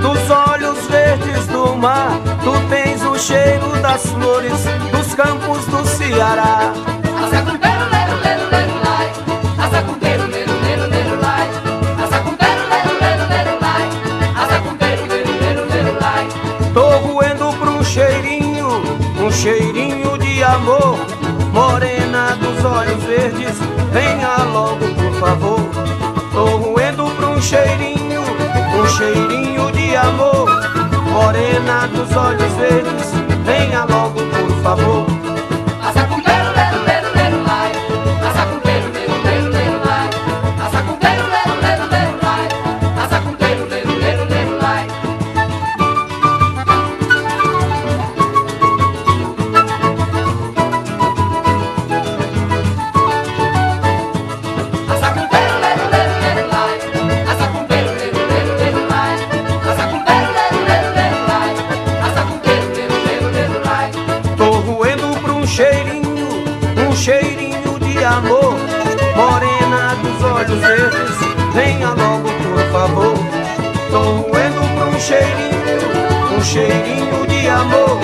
dos olhos verdes do mar. Tu tens o cheiro das flores dos campos do Ceará. Tô roendo pra um cheirinho, um cheirinho de amor. Morena dos olhos verdes, venha logo por favor. Tô roendo pra um cheirinho, um cheirinho de amor. Morena dos olhos verdes, cheirinho, um cheirinho de amor. Morena dos olhos verdes, venha logo por favor. Tô roendo pra um cheirinho, um cheirinho de amor.